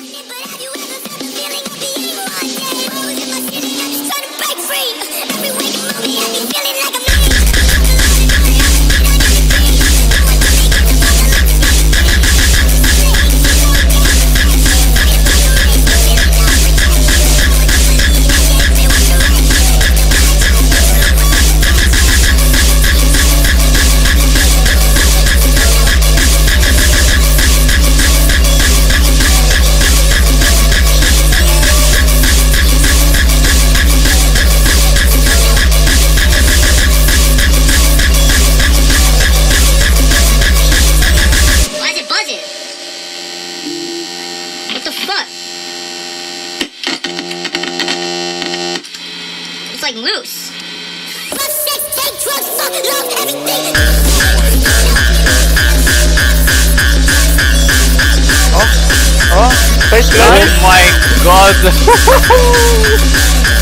Why like loose. Oh, face Oh my god!